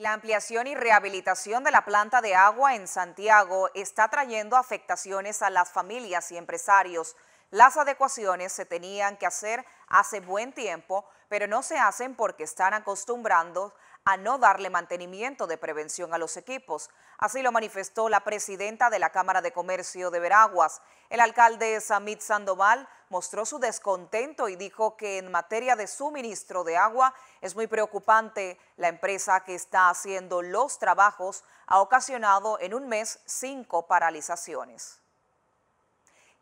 La ampliación y rehabilitación de la planta de agua en Santiago está trayendo afectaciones a las familias y empresarios. Las adecuaciones se tenían que hacer hace buen tiempo, pero no se hacen porque están acostumbrando a no darle mantenimiento de prevención a los equipos. Así lo manifestó la presidenta de la Cámara de Comercio de Veraguas. El alcalde Samit Sandoval mostró su descontento y dijo que en materia de suministro de agua es muy preocupante. La empresa que está haciendo los trabajos ha ocasionado en un mes cinco paralizaciones.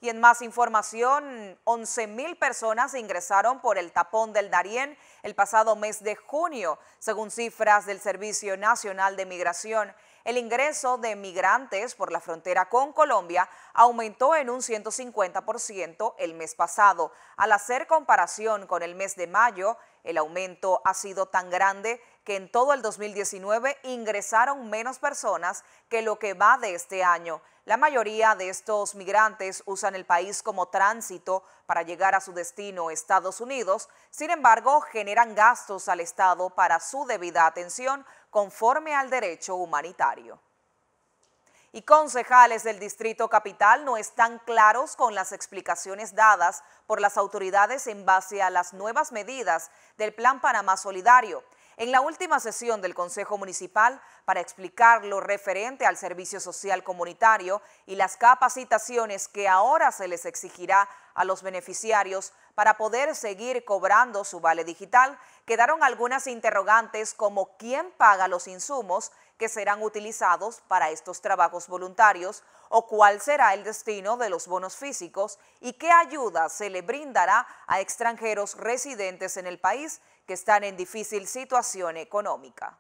Y en más información, 11 mil personas ingresaron por el tapón del Darién el pasado mes de junio, según cifras del Servicio Nacional de Migración. El ingreso de migrantes por la frontera con Colombia aumentó en un 150% el mes pasado. Al hacer comparación con el mes de mayo, el aumento ha sido tan grande que en todo el 2019 ingresaron menos personas que lo que va de este año. La mayoría de estos migrantes usan el país como tránsito para llegar a su destino, Estados Unidos. Sin embargo, generan gastos al Estado para su debida atención conforme al derecho humanitario y concejales del Distrito Capital no están claros con las explicaciones dadas por las autoridades en base a las nuevas medidas del Plan Panamá Solidario. En la última sesión del Consejo Municipal, para explicar lo referente al servicio social comunitario y las capacitaciones que ahora se les exigirá a los beneficiarios para poder seguir cobrando su vale digital, quedaron algunas interrogantes como quién paga los insumos que serán utilizados para estos trabajos voluntarios o cuál será el destino de los bonos físicos y qué ayuda se le brindará a extranjeros residentes en el país que están en difícil situación económica.